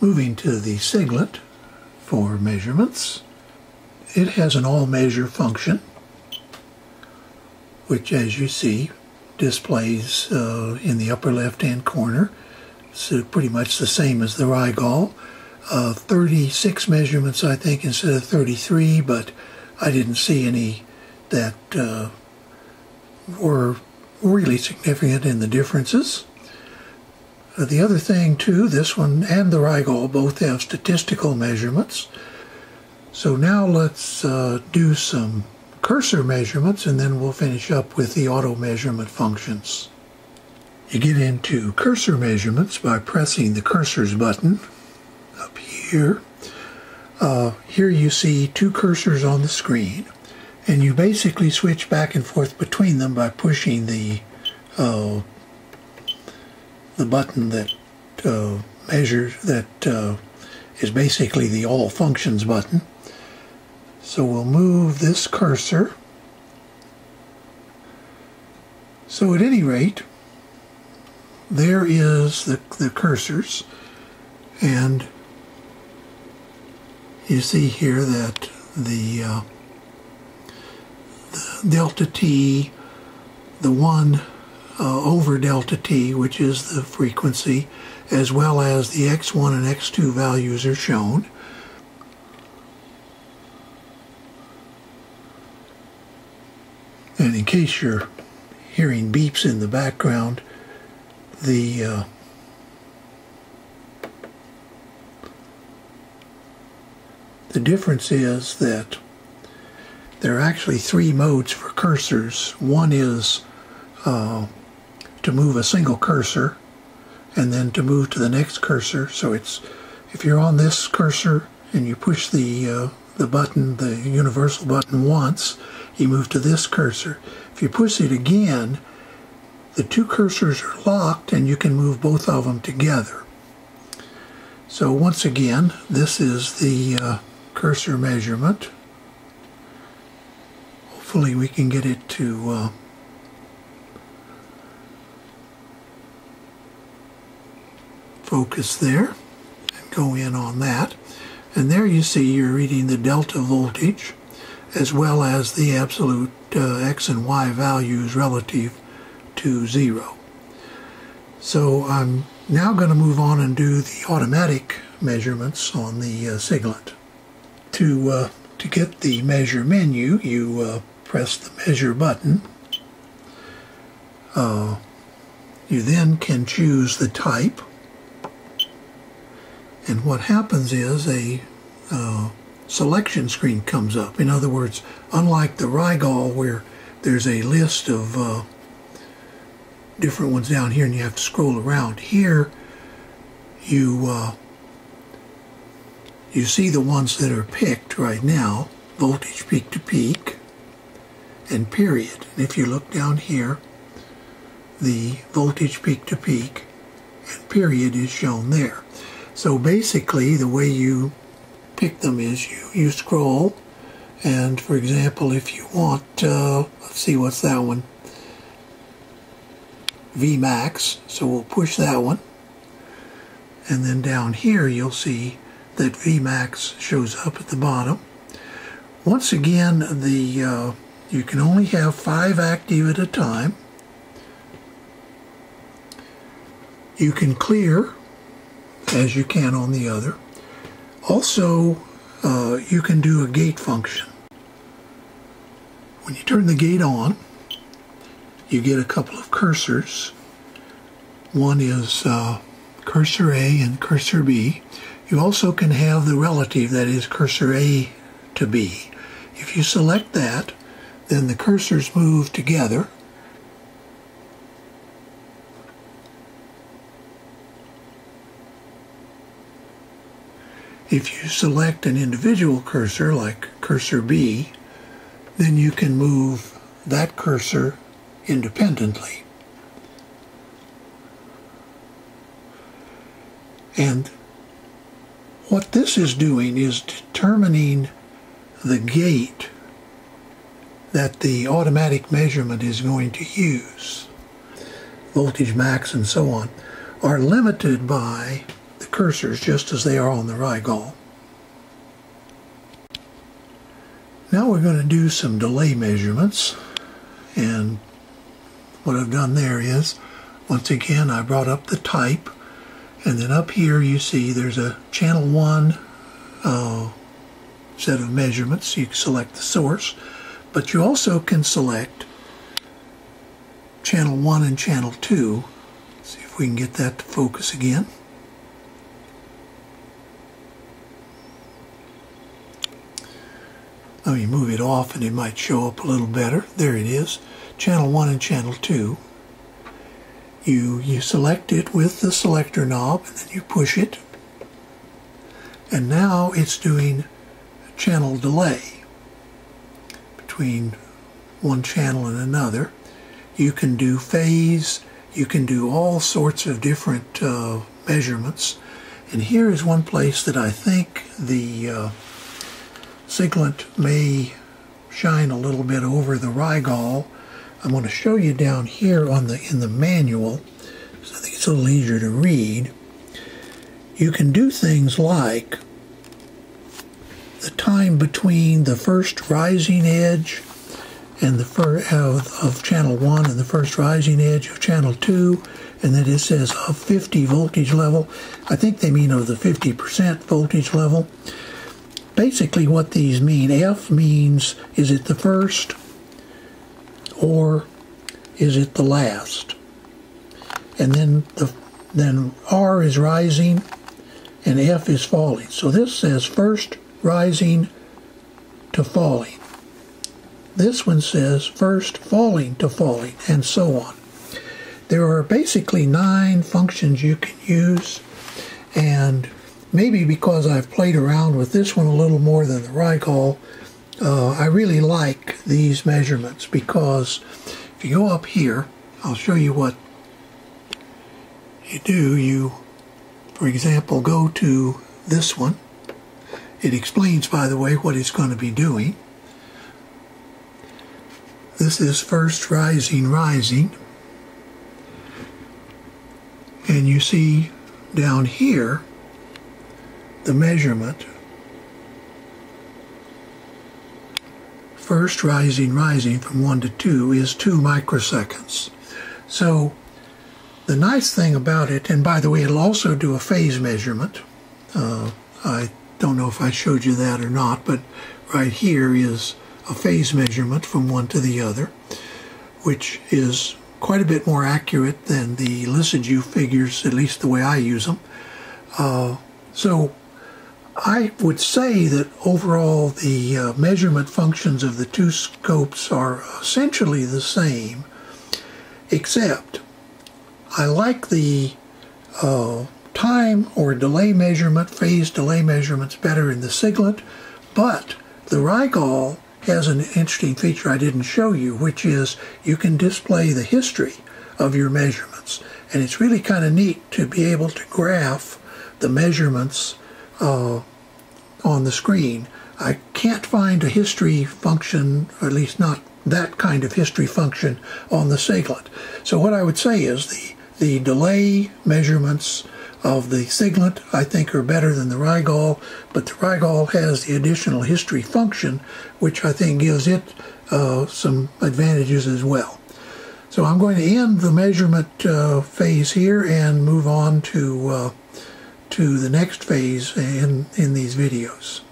Moving to the Siglent for measurements, it has an all measure function, which as you see displays uh, in the upper left hand corner. So pretty much the same as the Rigol. Uh, 36 measurements, I think, instead of 33, but I didn't see any that uh, were really significant in the differences. The other thing, too, this one and the Rigol both have statistical measurements. So now let's uh, do some cursor measurements and then we'll finish up with the auto measurement functions. You get into cursor measurements by pressing the cursors button up here. Uh, here you see two cursors on the screen and you basically switch back and forth between them by pushing the uh, the button that uh, measures that uh, is basically the all functions button so we'll move this cursor. So at any rate, there is the, the cursors and you see here that the, uh, the delta t, the 1 uh, over delta t, which is the frequency, as well as the x1 and x2 values are shown. And in case you're hearing beeps in the background, the uh, the difference is that there are actually three modes for cursors. One is uh, to move a single cursor and then to move to the next cursor. So it's if you're on this cursor and you push the uh, the button, the universal button once, you move to this cursor. If you push it again, the two cursors are locked and you can move both of them together. So once again, this is the uh, cursor measurement. Hopefully we can get it to uh, focus there and go in on that. And there you see you're reading the delta voltage as well as the absolute uh, x and y values relative to zero. So I'm now going to move on and do the automatic measurements on the uh, Siglent. To, uh, to get the measure menu, you uh, press the measure button. Uh, you then can choose the type. And what happens is a uh, selection screen comes up. In other words, unlike the Rigol where there's a list of uh, different ones down here and you have to scroll around, here you uh, you see the ones that are picked right now, voltage peak to peak and period. And if you look down here, the voltage peak to peak and period is shown there. So basically the way you pick them is you, you scroll and for example if you want uh, let's see what's that one? Vmax so we'll push that one. And then down here you'll see that Vmax shows up at the bottom. Once again the uh, you can only have five active at a time. You can clear as you can on the other also, uh, you can do a gate function. When you turn the gate on, you get a couple of cursors. One is uh, cursor A and cursor B. You also can have the relative, that is cursor A to B. If you select that, then the cursors move together If you select an individual cursor, like cursor B, then you can move that cursor independently. And what this is doing is determining the gate that the automatic measurement is going to use. Voltage max and so on are limited by cursors just as they are on the Rigol. Now we're going to do some delay measurements and what I've done there is once again I brought up the type and then up here you see there's a channel 1 uh, set of measurements. You select the source but you also can select channel 1 and channel 2. See if we can get that to focus again. Let me move it off and it might show up a little better. There it is. Channel 1 and channel 2. You, you select it with the selector knob and then you push it. And now it's doing channel delay between one channel and another. You can do phase, you can do all sorts of different uh, measurements. And here is one place that I think the uh, Siglent may shine a little bit over the Rigol. I'm going to show you down here on the in the manual, so I think it's a little easier to read. You can do things like the time between the first rising edge and the of, of channel 1 and the first rising edge of channel 2 and then it says of 50 voltage level I think they mean of the 50% voltage level basically what these mean F means is it the first or is it the last and then the then R is rising and F is falling so this says first rising to falling. This one says first falling to falling, and so on. There are basically nine functions you can use, and maybe because I've played around with this one a little more than the Rigol, uh, I really like these measurements because if you go up here, I'll show you what you do. You, for example, go to this one, it explains, by the way, what it's going to be doing. This is first rising, rising. And you see down here the measurement. First rising, rising from 1 to 2 is 2 microseconds. So the nice thing about it, and by the way, it'll also do a phase measurement. Uh, I don't know if I showed you that or not, but right here is a phase measurement from one to the other, which is quite a bit more accurate than the Lissajous figures, at least the way I use them. Uh, so I would say that overall the uh, measurement functions of the two scopes are essentially the same, except I like the uh, time or delay measurement, phase delay measurements better in the Siglent, but the Rigol has an interesting feature I didn't show you, which is you can display the history of your measurements. And it's really kind of neat to be able to graph the measurements uh, on the screen. I can't find a history function, or at least not that kind of history function on the Siglent. So what I would say is the, the delay measurements of the Siglent, I think, are better than the Rigol, but the Rigol has the additional history function, which I think gives it uh, some advantages as well. So I'm going to end the measurement uh, phase here and move on to uh, to the next phase in, in these videos.